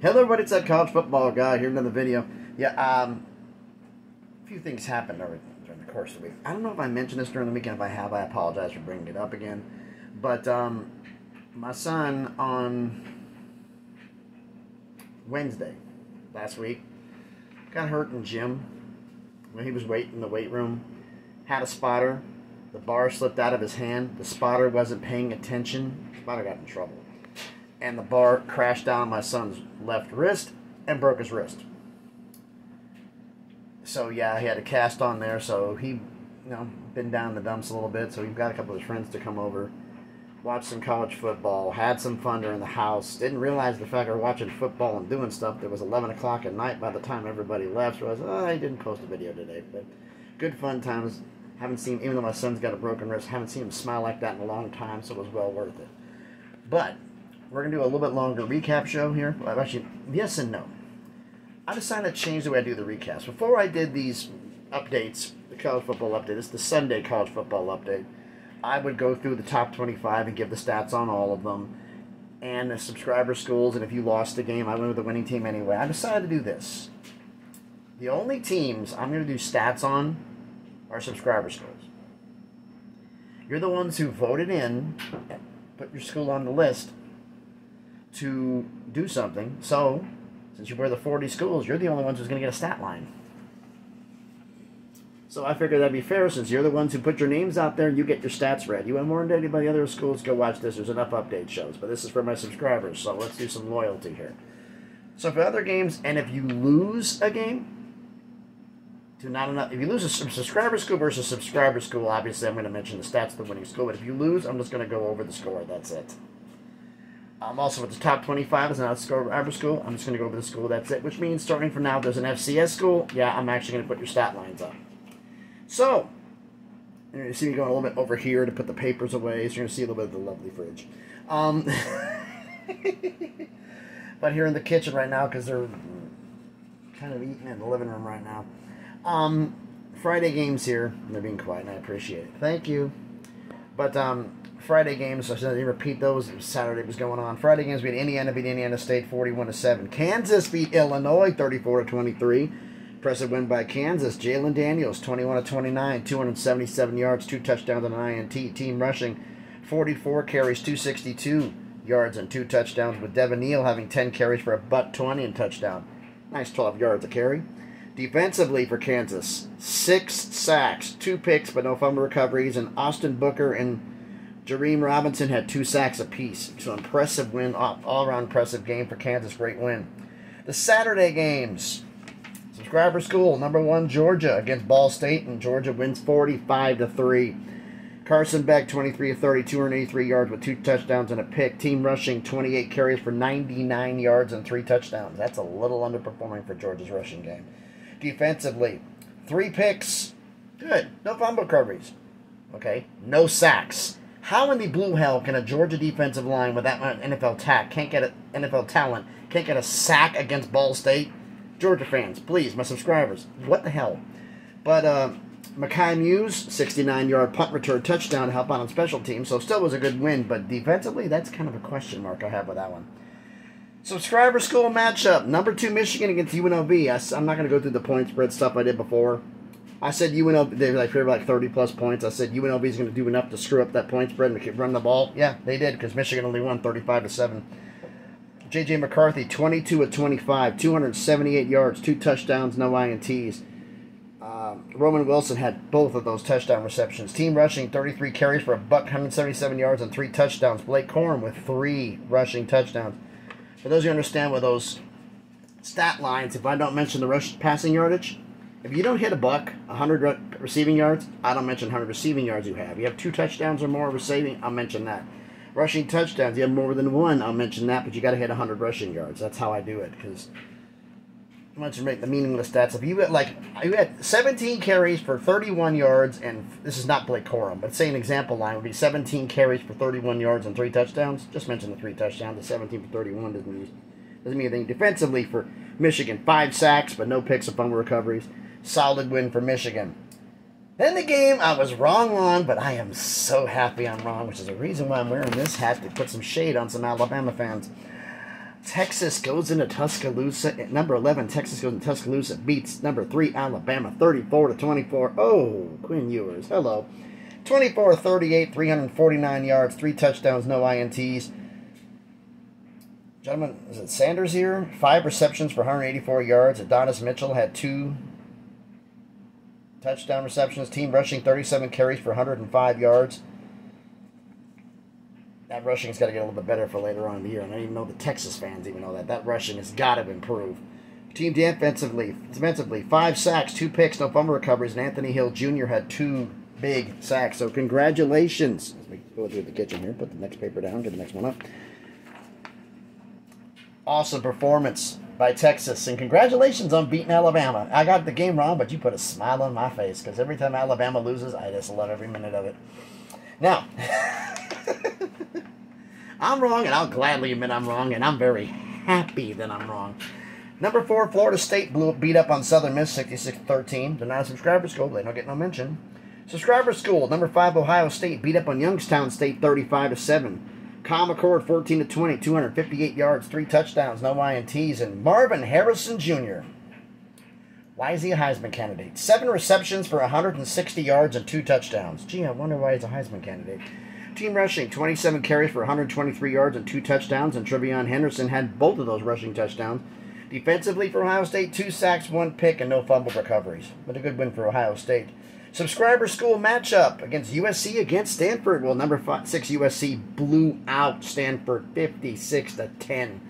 Hello, everybody. It's that college football guy here. Another video. Yeah, um, a few things happened during, the course of the week. I don't know if I mentioned this during the weekend. If I have, I apologize for bringing it up again. But um, my son on Wednesday last week got hurt in gym when he was waiting in the weight room. Had a spotter. The bar slipped out of his hand. The spotter wasn't paying attention. The spotter got in trouble and the bar crashed down my son's left wrist and broke his wrist. So yeah, he had a cast on there. So he, you know, been down in the dumps a little bit. So he got a couple of his friends to come over, watch some college football, had some fun during the house. Didn't realize the fact we watching football and doing stuff. It was 11 o'clock at night by the time everybody left. So I was, oh, I didn't post a video today, but good fun times. Haven't seen, even though my son's got a broken wrist, haven't seen him smile like that in a long time. So it was well worth it. But we're going to do a little bit longer recap show here. Well, actually, yes and no. I decided to change the way I do the recaps. Before I did these updates, the college football update, this is the Sunday college football update, I would go through the top 25 and give the stats on all of them and the subscriber schools. And if you lost the game, I went with the winning team anyway. I decided to do this. The only teams I'm going to do stats on are subscriber schools. You're the ones who voted in, put your school on the list, to do something. So, since you wear the 40 schools, you're the only ones who's going to get a stat line. So I figured that'd be fair since you're the ones who put your names out there and you get your stats read. You more than anybody other schools, go watch this. There's enough update shows. But this is for my subscribers, so let's do some loyalty here. So for other games, and if you lose a game, to not enough. If you lose a subscriber school versus a subscriber school, obviously I'm going to mention the stats of the winning school. But if you lose, I'm just going to go over the score. That's it. I'm also at the top 25 as an subscriber school. I'm just going to go over the school. That's it. Which means starting from now, there's an FCS school. Yeah, I'm actually going to put your stat lines up. So, you're going to see me going a little bit over here to put the papers away. So you're going to see a little bit of the lovely fridge. Um, but here in the kitchen right now, because they're kind of eating in the living room right now. Um, Friday games here. They're being quiet, and I appreciate it. Thank you. But um, Friday games, I didn't repeat those. Saturday was going on. Friday games, we had Indiana beat Indiana State 41 to 7. Kansas beat Illinois 34 to 23. Impressive win by Kansas. Jalen Daniels 21 to 29, 277 yards, two touchdowns and an INT. Team rushing 44 carries, 262 yards and two touchdowns. With Devin Neal having 10 carries for a butt 20 and touchdown. Nice 12 yards a carry. Defensively for Kansas, six sacks, two picks, but no fumble recoveries, and Austin Booker and Jareem Robinson had two sacks apiece. So impressive win, all around impressive game for Kansas. Great win. The Saturday games. Subscriber School, number one, Georgia against Ball State, and Georgia wins 45 to 3. Carson Beck, 23 of 30, 283 yards with two touchdowns and a pick. Team rushing, 28 carries for 99 yards and three touchdowns. That's a little underperforming for Georgia's rushing game. Defensively, three picks. Good. No fumble recoveries. Okay. No sacks. How in the blue hell can a Georgia defensive line with that much NFL tack can't get an NFL talent can't get a sack against Ball State? Georgia fans, please, my subscribers, what the hell? But uh, Mekhi Mews, 69 yard punt return touchdown to help out on special teams, so still was a good win. But defensively, that's kind of a question mark I have with that one. Subscriber school matchup number two Michigan against UNLV. I, I'm not going to go through the point spread stuff I did before. I said UNLV they like favored like 30 plus points. I said UNLV is going to do enough to screw up that point spread and run the ball. Yeah, they did because Michigan only won 35 to seven. JJ McCarthy 22 of 25, 278 yards, two touchdowns, no ints. Um, Roman Wilson had both of those touchdown receptions. Team rushing 33 carries for a buck, 177 yards and three touchdowns. Blake Corum with three rushing touchdowns. For those who understand what those stat lines, if I don't mention the rush passing yardage, if you don't hit a buck, 100 receiving yards, I don't mention 100 receiving yards you have. You have two touchdowns or more of receiving, I'll mention that. Rushing touchdowns, you have more than one, I'll mention that, but you got to hit 100 rushing yards. That's how I do it, because I want to make the meaningless stats. If you had like you had 17 carries for 31 yards, and this is not Blake Corum, but say an example line would be 17 carries for 31 yards and three touchdowns. Just mention the three touchdowns. The 17 for 31 doesn't mean doesn't mean anything. Defensively for Michigan, five sacks but no picks fumble recoveries solid win for Michigan. Then the game I was wrong on, but I am so happy I'm wrong, which is the reason why I'm wearing this hat to put some shade on some Alabama fans. Texas goes into Tuscaloosa. At number 11, Texas goes into Tuscaloosa, beats number 3, Alabama, 34 to 24. Oh, Quinn Ewers, hello. 24 38, 349 yards, three touchdowns, no INTs. Gentlemen, is it Sanders here? Five receptions for 184 yards. Adonis Mitchell had two touchdown receptions. Team rushing 37 carries for 105 yards. That rushing's got to get a little bit better for later on in the year. And I don't even know the Texas fans even know that. That rushing has got to improve. Team defensively, defensively, five sacks, two picks, no fumble recoveries, and Anthony Hill Jr. had two big sacks. So congratulations. Let me go through the kitchen here, put the next paper down, get the next one up. Awesome performance by Texas, and congratulations on beating Alabama. I got the game wrong, but you put a smile on my face because every time Alabama loses, I just love every minute of it. Now, I'm wrong, and I'll gladly admit I'm wrong, and I'm very happy that I'm wrong. Number four, Florida State blew beat up on Southern Miss 66-13. They're not a subscriber school, they don't get no mention. Subscriber school, number five, Ohio State beat up on Youngstown State 35 to 7. Kyle McCord 14 to 20, 258 yards, three touchdowns, no INTs, and Marvin Harrison Jr. Why is he a Heisman candidate? Seven receptions for 160 yards and two touchdowns. Gee, I wonder why he's a Heisman candidate. Team rushing, 27 carries for 123 yards and two touchdowns, and TreVeyon Henderson had both of those rushing touchdowns. Defensively for Ohio State, two sacks, one pick, and no fumble recoveries. But a good win for Ohio State. Subscriber school matchup against USC against Stanford. Well, number five, six USC blew out Stanford 56 to 10.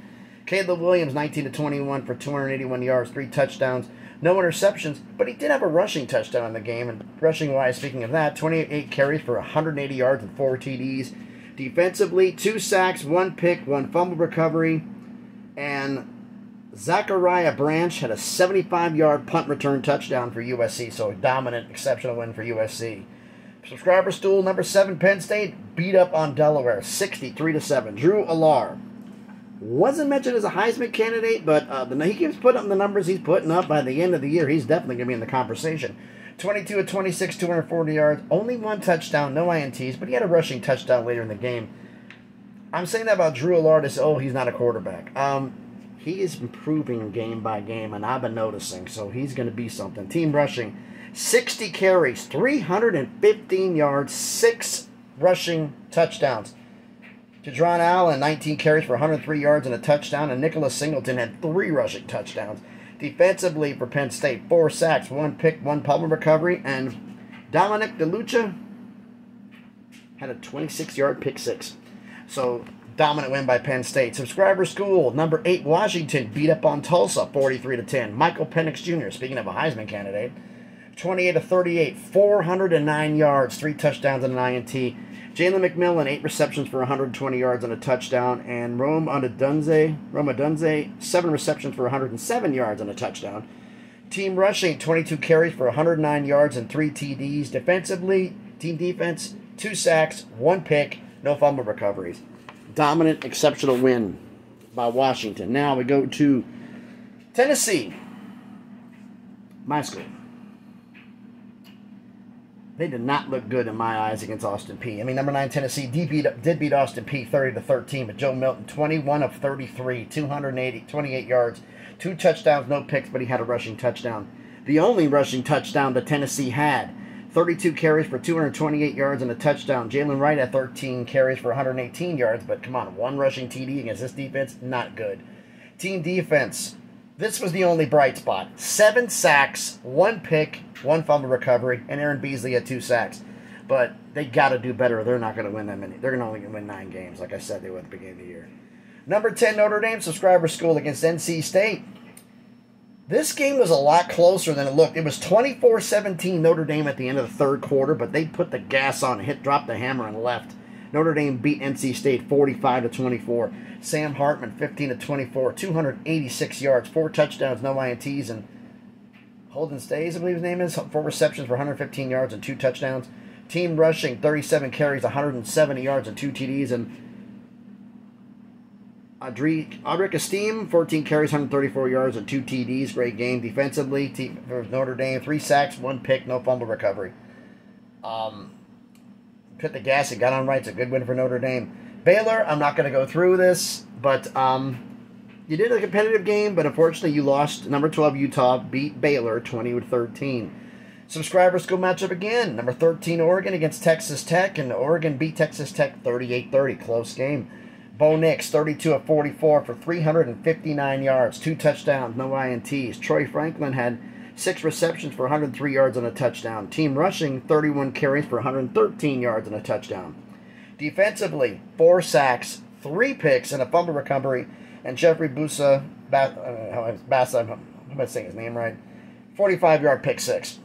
Caleb Williams 19 to 21 for 281 yards, three touchdowns, no interceptions, but he did have a rushing touchdown in the game. And rushing wise, speaking of that, 28 carries for 180 yards and four TDs. Defensively, two sacks, one pick, one fumble recovery, and Zachariah Branch had a 75 yard punt return touchdown for USC, so a dominant, exceptional win for USC. Subscriber stool number seven, Penn State beat up on Delaware 63 to 7. Drew Allar wasn't mentioned as a Heisman candidate, but uh, the, he keeps putting up the numbers he's putting up. By the end of the year, he's definitely going to be in the conversation. 22 to 26, 240 yards, only one touchdown, no INTs, but he had a rushing touchdown later in the game. I'm saying that about Drew Allar to say, oh, he's not a quarterback. Um, he is improving game by game, and I've been noticing, so he's going to be something. Team rushing, 60 carries, 315 yards, six rushing touchdowns. Jadron Allen, 19 carries for 103 yards and a touchdown, and Nicholas Singleton had three rushing touchdowns. Defensively for Penn State, four sacks, one pick, one pummel recovery, and Dominic DeLuca had a 26 yard pick six. So Dominant win by Penn State. Subscriber School, number 8, Washington, beat up on Tulsa, 43 to 10. Michael Penix Jr., speaking of a Heisman candidate, 28 to 38, 409 yards, three touchdowns and an INT. Jalen McMillan, eight receptions for 120 yards and a touchdown. And Rome Odunze, Rome Odunze, seven receptions for 107 yards and a touchdown. Team rushing, 22 carries for 109 yards and three TDs. Defensively, team defense, two sacks, one pick, no fumble recoveries dominant, exceptional win by Washington. Now we go to Tennessee. My school. They did not look good in my eyes against Austin Peay I mean, number nine Tennessee did beat, did beat Austin Peay 30 to 13, but Joe Milton 21 of 33, 280, 28 yards, two touchdowns, no picks, but he had a rushing touchdown. The only rushing touchdown that Tennessee had 32 carries for 228 yards and a touchdown. Jaylen Wright had 13 carries for 118 yards, but come on, one rushing TD against this defense, not good. Team defense, this was the only bright spot. Seven sacks, one pick, one fumble recovery, and Aaron Beasley had two sacks. But they got to do better. They're not going to win that many. They're going to only win nine games, like I said they would at the beginning of the year. Number 10, Notre Dame subscriber school against NC State. This game was a lot closer than it looked. It was 24 17 Notre Dame at the end of the third quarter, but they put the gas on, hit, dropped the hammer, and left. Notre Dame beat NC State 45 to 24. Sam Hartman 15 to 24, 286 yards, four touchdowns, no INTs, and Holden Staes, I believe his name is, four receptions for 115 yards and two touchdowns. Team rushing 37 carries, 170 yards and two TDs, and Audric Estime, 14 carries, 134 yards, and two TDs. Great game defensively for Notre Dame. Three sacks, one pick, no fumble recovery. Um, put the gas and got on right. It's a good win for Notre Dame. Baylor, I'm not going to go through this, but um, you did a competitive game, but unfortunately you lost. Number 12 Utah beat Baylor 20 to 13. Subscriber school matchup again. Number 13 Oregon against Texas Tech, and Oregon beat Texas Tech 38-30. Close game. Bo Nix 32 of 44 for 359 yards, two touchdowns, no ints. Troy Franklin had six receptions for 103 yards and a touchdown. Team rushing 31 carries for 113 yards and a touchdown. Defensively, four sacks, three picks, and a fumble recovery. And Jeffrey Busa, uh, Bassa, I'm going to say his name right, 45 yard pick six.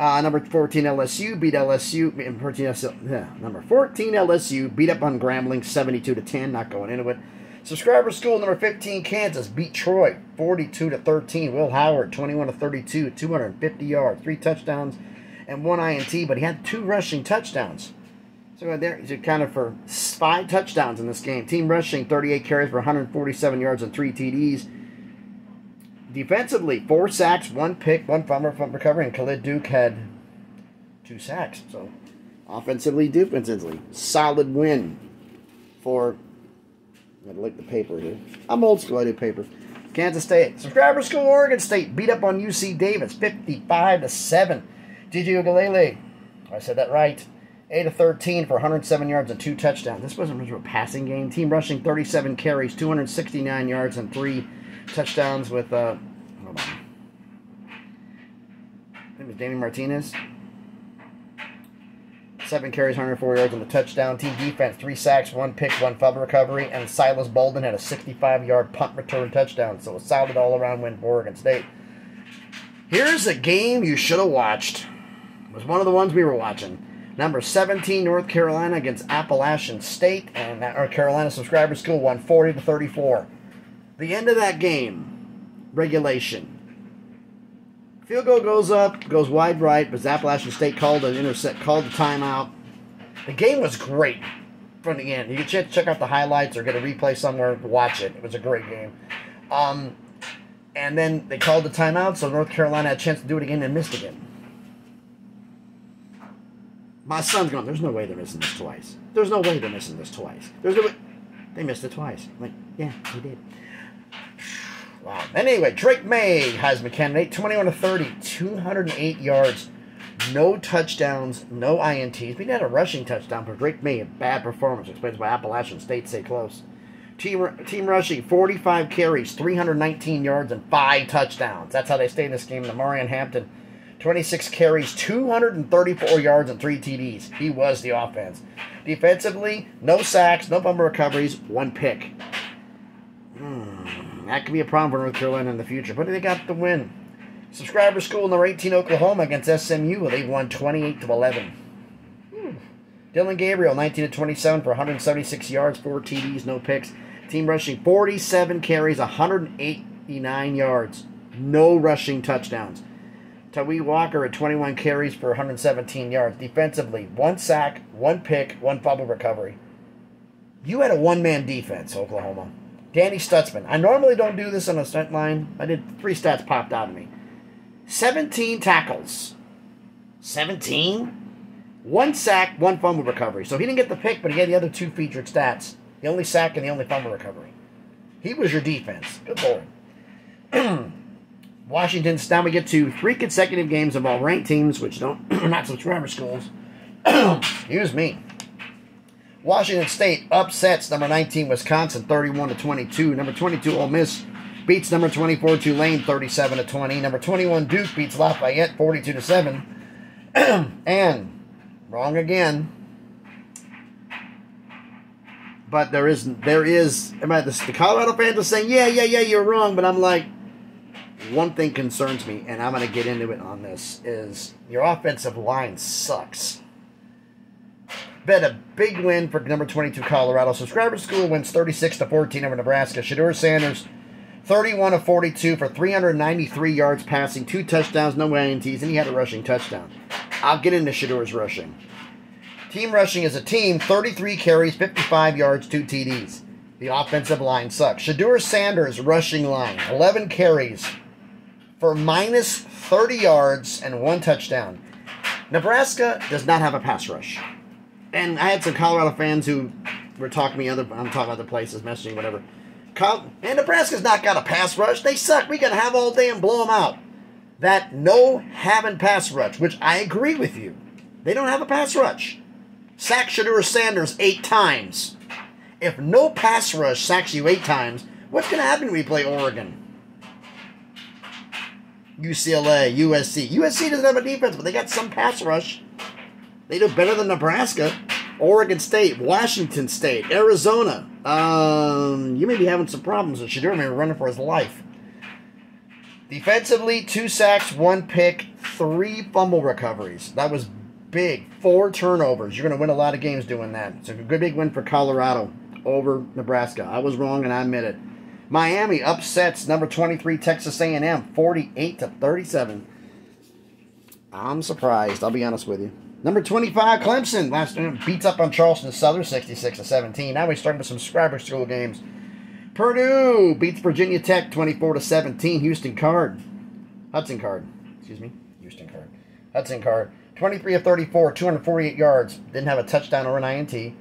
Uh, number 14 LSU beat LSU. 14 LSU, yeah, number 14 LSU beat up on Grambling 72 to 10. Not going into it. Subscriber school number 15 Kansas beat Troy 42 to 13. Will Howard 21 to 32, 250 yards, three touchdowns, and one INT. But he had two rushing touchdowns. So there, he's kind of for five touchdowns in this game. Team rushing 38 carries for 147 yards and three TDs. Defensively, four sacks, one pick, one fumble, fumble recovery, and Khalid Duke had two sacks. So, offensively, defensively, solid win for. I'm gonna lick the paper here. I'm old school. I do paper. Kansas State. Subscriber school. Oregon State beat up on UC Davis, 55 to seven. DJ Uiagalelei. I said that right. 8 of 13 for 107 yards and two touchdowns. This wasn't of a passing game. Team rushing 37 carries, 269 yards and three touchdowns with, uh, hold on. I think it was Danny Martinez. Seven carries, 104 yards, and a touchdown. Team defense, three sacks, one pick, one fumble recovery, and Silas Bolden had a 65-yard punt return touchdown. So a solid all-around win for Oregon State. Here's a game you should have watched. It was one of the ones we were watching. Number 17, North Carolina against Appalachian State, and North Carolina subscriber school won 40 to 34. The end of that game, regulation. Field goal goes up, goes wide right, but Appalachian State called an intercept, called the timeout. The game was great from the end. You can check, out the highlights or get a replay somewhere, watch it. It was a great game. Um, and then they called the timeout, so North Carolina had a chance to do it again and missed again. My son's going, there's no way they're missing this twice. There's no way they're missing this twice. There's no way. They missed it twice. I'm like, yeah, they did. Wow. Anyway, Drake Maye has candidate, 21 to 30, 208 yards, no touchdowns, no INTs. We had a rushing touchdown for Drake Maye. a bad performance, explains why Appalachian State stay close. Team, team rushing, 45 carries, 319 yards, and five touchdowns. That's how they stay in this game. Omarion Hampton, 26 carries, 234 yards, and three TDs. He was the offense. Defensively, no sacks, no fumble recoveries, one pick. That could be a problem for North Carolina in the future, but they got the win. Subscriber school number 18 Oklahoma against SMU. They won 28 to 11. Hmm. Dillon Gabriel 19 to 27 for 176 yards, four TDs, no picks. Team rushing 47 carries, 189 yards, no rushing touchdowns. Tawee Walker at 21 carries for 117 yards. Defensively, one sack, one pick, one fumble recovery. You had a one man defense, Oklahoma. Danny Stutsman. I normally don't do this on a stunt line. I did three stats popped out of me. 17 tackles. 17? One sack, one fumble recovery. So he didn't get the pick, but he had the other two featured stats. The only sack and the only fumble recovery. He was your defense. Good lord. Washington's now we get to three consecutive games of all ranked teams, which don't not subscriber schools. Excuse me. Washington State upsets number 19 Wisconsin 31 to 22. Number 22 Ole Miss beats number 24 Tulane 37 to 20. Number 21 Duke beats Lafayette 42 to 7. and wrong again. But there is there is am I the, the Colorado fans are saying, yeah, yeah, yeah, you're wrong, but I'm like one thing concerns me, and I'm going to get into it on this, is your offensive line sucks. Bet a big win for number 22 Colorado. Subscriber School wins 36 to 14 over Nebraska. Shedeur Sanders, 31 of 42 for 393 yards passing, two touchdowns, no INTs, and he had a rushing touchdown. I'll get into Shedeur's rushing. Team rushing is a team, 33 carries, 55 yards, two TDs. The offensive line sucks. Shedeur Sanders' rushing line, 11 carries, for minus 30 yards and one touchdown. Nebraska does not have a pass rush. And I had some Colorado fans who were talking to me other I'm talking other places, messaging, whatever. And Nebraska's not got a pass rush. They suck. We can have all day and blow them out. That no having pass rush, which I agree with you. They don't have a pass rush. Sack Shedeur Sanders eight times. If no pass rush sacks you eight times, what's going to happen when we play Oregon? UCLA, USC. USC doesn't have a defense, but they got some pass rush. They do better than Nebraska, Oregon State, Washington State, Arizona. Um, you may be having some problems with Shedeur may be running for his life. Defensively, two sacks, one pick, three fumble recoveries. That was big. Four turnovers. You're going to win a lot of games doing that. It's a good big win for Colorado over Nebraska. I was wrong and I admit it. Miami upsets number 23 Texas A&M 48 to 37. I'm surprised. I'll be honest with you. Number 25 Clemson last beats up on Charleston Southern 66 to 17. Now we start with some subscriber school games. Purdue beats Virginia Tech 24 to 17. Houston Card. Hudson Card. Excuse me. Houston Card. Hudson Card. 23 of 34, 248 yards. Didn't have a touchdown or an INT.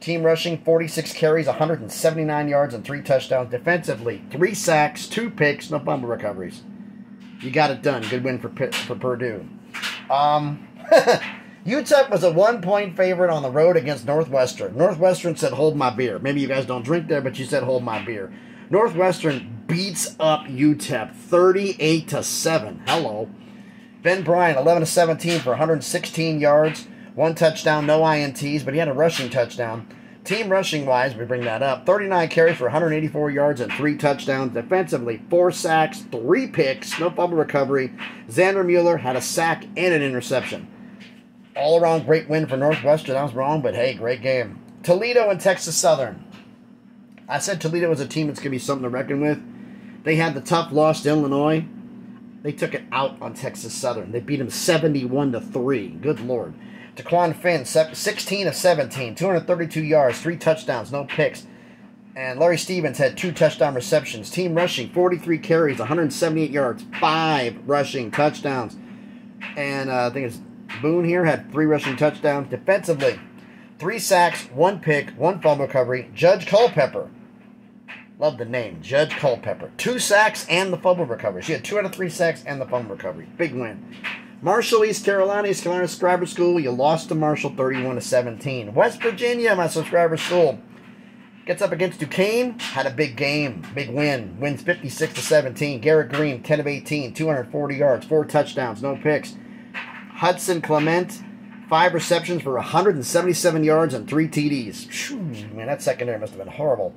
Team rushing 46 carries, 179 yards, and three touchdowns. Defensively, three sacks, two picks, no fumble recoveries. You got it done. Good win for for Purdue. Um, UTEP was a one point favorite on the road against Northwestern. Northwestern said, Hold my beer. Maybe you guys don't drink there, but you said, Hold my beer. Northwestern beats up UTEP 38 to 7. Hello. Ben Bryant, 11 to 17 for 116 yards, one touchdown, no INTs, but he had a rushing touchdown. Team rushing wise, we bring that up 39 carries for 184 yards and three touchdowns. Defensively, four sacks, three picks, no fumble recovery. Xander Mueller had a sack and an interception. All around great win for Northwestern. I was wrong, but hey, great game. Toledo and Texas Southern. I said Toledo was a team that's going to be something to reckon with. They had the tough loss to Illinois. They took it out on Texas Southern. They beat them 71 to 3. Good lord. Dequan Finn, 16 of 17, 232 yards, three touchdowns, no picks. And Larry Stevens had two touchdown receptions. Team rushing, 43 carries, 178 yards, five rushing touchdowns. And uh, I think it's Boone here had three rushing touchdowns. Defensively, three sacks, one pick, one fumble recovery. Judge Culpepper, love the name, Judge Culpepper, two sacks and the fumble recovery. She had two out of three sacks and the fumble recovery. Big win. Marshall, East Carolina, East Carolina Subscriber School. You lost to Marshall 31 to 17. West Virginia, my subscriber school. Gets up against Duquesne. Had a big game. Big win. Wins 56 to 17. Garrett Greene, 10 of 18. 240 yards. Four touchdowns. No picks. Hudson Clement, five receptions for 177 yards and three TDs. man, that secondary must have been horrible.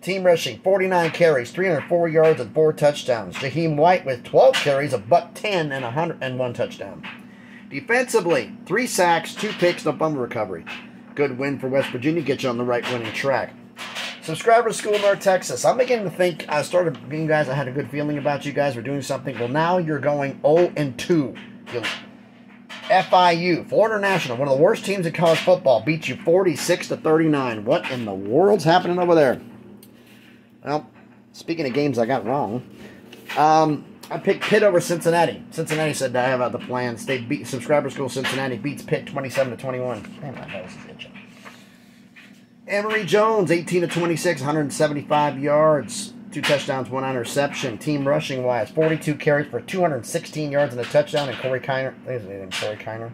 Team rushing, 49 carries, 304 yards, and four touchdowns. Jahiem White with 12 carries, a buck 10, and 101 touchdown. Defensively, three sacks, two picks, no fumble recovery. Good win for West Virginia, get you on the right winning track. Subscriber School North Texas. I'm beginning to think I started being guys. I had a good feeling about you guys. We're doing something. Well, now you're going 0 and 2. You'll, FIU, Florida National, one of the worst teams in college football, beats you 46 to 39. What in the world's happening over there? Well, speaking of games I got wrong, um, I picked Pitt over Cincinnati. Cincinnati said I have out the plans. They beat subscriber school Cincinnati beats Pitt 27 to 21. Man, my nose is itching. Emory Jones, 18 to 26, 175 yards, two touchdowns, one interception. Team rushing wise, 42 carries for 216 yards and a touchdown. And Corey Kiner, I think his name Corey Kiner.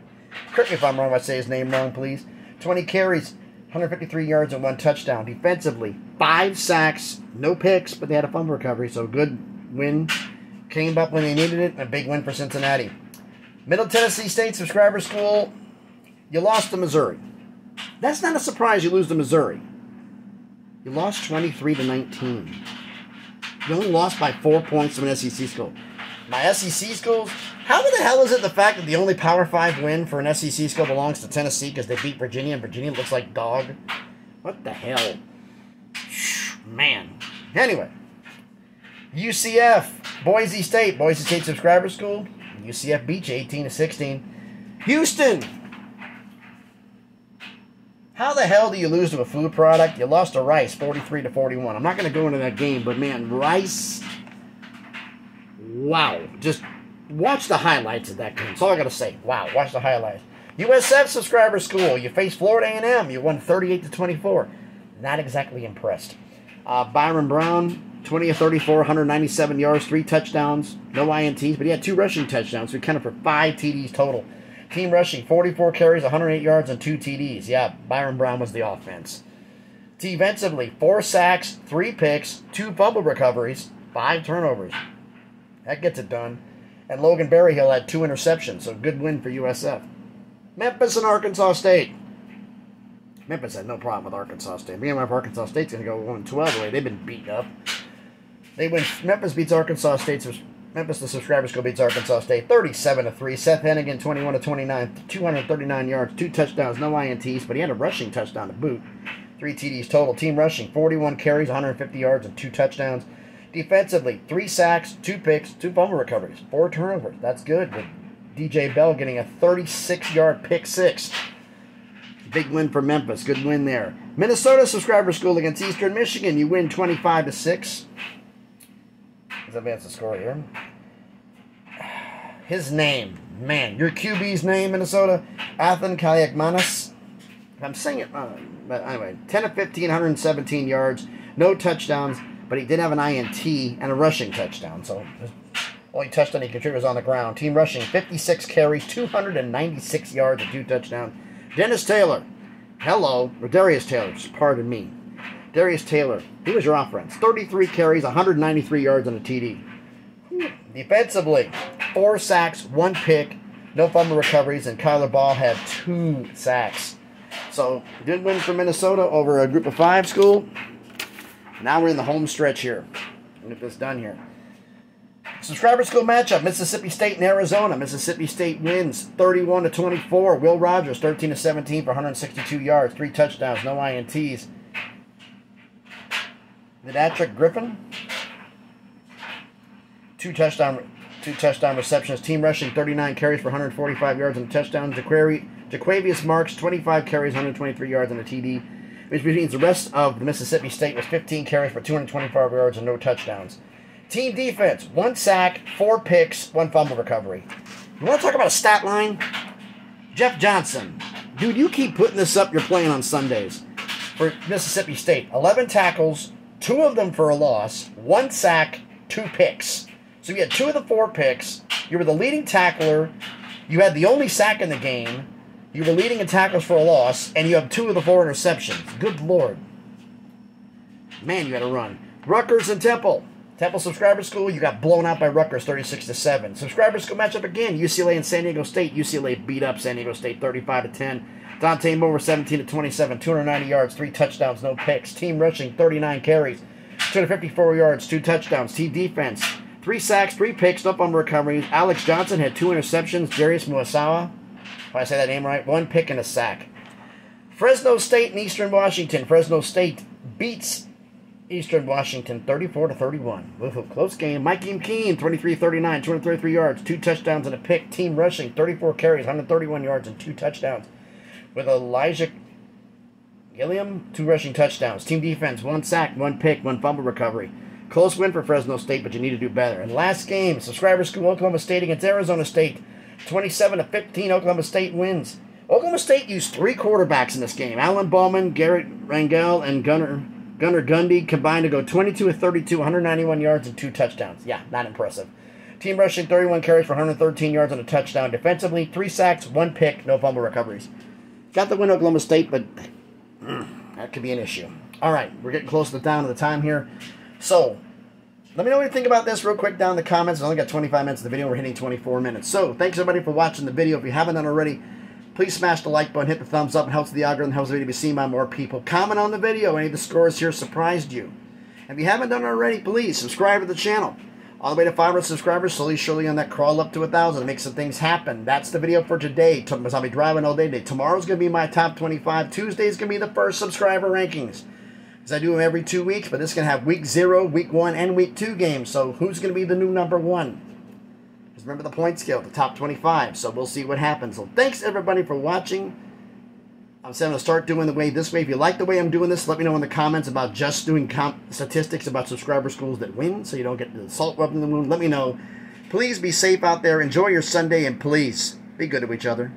Correct me if I'm wrong. If I say his name wrong, please. 20 carries, 153 yards and one touchdown. Defensively, five sacks, no picks, but they had a fumble recovery, so good win. Came up when they needed it, and a big win for Cincinnati. Middle Tennessee State Subscriber School, you lost to Missouri. That's not a surprise you lose to Missouri. You lost 23 to 19. You only lost by four points to an SEC school. My SEC schools, how the hell is it the fact that the only Power 5 win for an SEC school belongs to Tennessee because they beat Virginia and Virginia looks like dog? What the hell? Man. Anyway, UCF, Boise State, Boise State Subscriber School. UCF you 18 to 16. Houston. How the hell do you lose to a food product? You lost to Rice 43 to 41. I'm not going to go into that game, but man, Rice. Wow. Just watch the highlights of that game. That's all I got to say. Wow. Watch the highlights. USF Subscriber School. You face Florida A&M. You won 38 to 24. Not exactly impressed. Uh, Byron Brown, 20 of 34, 197 yards, three touchdowns, no INTs, but he had two rushing touchdowns, so he counted for five TDs total. Team rushing, 44 carries, 108 yards, and two TDs. Yeah, Byron Brown was the offense. Defensively, four sacks, three picks, two fumble recoveries, five turnovers. That gets it done. And Logan Berryhill had two interceptions, so good win for USF. Memphis and Arkansas State. Memphis had no problem with Arkansas State. Being if Arkansas State's going to go 1 12 the way they've been beaten up. They win. Memphis beats Arkansas State. Memphis, the subscriber school, beats Arkansas State 37 to 3. Seth Henigan, 21 to 29, 239 yards, two touchdowns, no INTs, but he had a rushing touchdown to boot. Three TDs total. Team rushing, 41 carries, 150 yards, and two touchdowns. Defensively, three sacks, two picks, two fumble recoveries, four turnovers. That's good. With DJ Bell getting a 36 yard pick six. Big win for Memphis. Good win there. Minnesota subscriber school against Eastern Michigan. You win 25 to 6. Let's advance the score here. His name. Man, your QB's name, Minnesota. Athan Kaliakmanis. I'm saying it wrong. But anyway, 10 of 15, 117 yards. No touchdowns, but he did have an INT and a rushing touchdown. So only touchdown he contributed was on the ground. Team rushing, 56 carries, 296 yards, and two touchdowns. Dennis Taylor. Hello. Or Darius Taylor, pardon me. Darius Taylor. He was your offense. 33 carries, 193 yards, and a TD. Defensively, four sacks, one pick, no fumble recoveries, and Kyler Ball had two sacks. So, good win for Minnesota over a group of five school. Now we're in the home stretch here. Get this done here. Subscriber school matchup: Mississippi State and Arizona. Mississippi State wins 31 to 24. Will Rogers 13 to 17 for 162 yards, three touchdowns, no ints. Vidatrick Griffin, two touchdown, two touchdown receptions. Team rushing 39 carries for 145 yards and a touchdown. Jaquari, Jo'quavious Marks 25 carries, 123 yards and a TD. Which means the rest of the Mississippi State was 15 carries for 225 yards and no touchdowns. Team defense, one sack, four picks, one fumble recovery. You want to talk about a stat line? Jett Johnson. Dude, you keep putting this up, you're playing on Sundays. For Mississippi State, 11 tackles, two of them for a loss, one sack, two picks. So you had two of the four picks. You were the leading tackler. You had the only sack in the game. You were leading in tackles for a loss, and you have two of the four interceptions. Good lord. Man, you had a run. Rutgers and Temple. Temple Subscriber School, you got blown out by Rutgers 36 to 7. Subscriber School matchup again, UCLA and San Diego State. UCLA beat up San Diego State 35 to 10. Dante Moore 17 to 27, 290 yards, 3 touchdowns, no picks. Team rushing 39 carries, 254 yards, 2 touchdowns. Team defense, 3 sacks, 3 picks, no fumble recoveries. Alex Johnson had 2 interceptions. Darius Muasawa, if I say that name right, 1 pick and a sack. Fresno State and Eastern Washington. Fresno State beats Eastern Washington 34 to 31. Woohoo, close game. Mike Keene 23-39, 233 yards, two touchdowns and a pick. Team rushing 34 carries, 131 yards and two touchdowns. With Elijah Gilliam, two rushing touchdowns. Team defense, one sack, one pick, one fumble recovery. Close win for Fresno State, but you need to do better. And last game, subscribers school Oklahoma State against Arizona State. 27 to 15, Oklahoma State wins. Oklahoma State used three quarterbacks in this game. Alan Bowman, Garrett Rangel, and Gunner Gunnar Gundy combined to go 22 of 32, 191 yards and two touchdowns. Yeah, not impressive. Team rushing 31 carries for 113 yards and a touchdown. Defensively, three sacks, one pick, no fumble recoveries. Got the win Oklahoma State, but mm, that could be an issue. All right, we're getting close to the down to the time here. So, let me know what you think about this real quick down in the comments. I only got 25 minutes of the video. We're hitting 24 minutes. So, thanks everybody for watching the video. If you haven't done already, Please smash the like button, hit the thumbs up. It helps the algorithm, helps the video be seen by more people. Comment on the video. Any of the scores here surprised you. If you haven't done it already, please subscribe to the channel. All the way to 500 subscribers, slowly, surely on that crawl up to a 1,000 to make some things happen. That's the video for today. I'll be driving all day today. Tomorrow's going to be my top 25. Tuesday's going to be the first subscriber rankings. Because I do them every two weeks, but this is going to have week zero, week one, and week two games. So who's going to be the new number one? Because remember the point scale, the top 25. So we'll see what happens. So thanks everybody for watching. I'm saying to start doing the way this way. If you like the way I'm doing this, let me know in the comments about just doing statistics about subscriber schools that win so you don't get the salt rubbed in the wound. Let me know. Please be safe out there. Enjoy your Sunday and please be good to each other.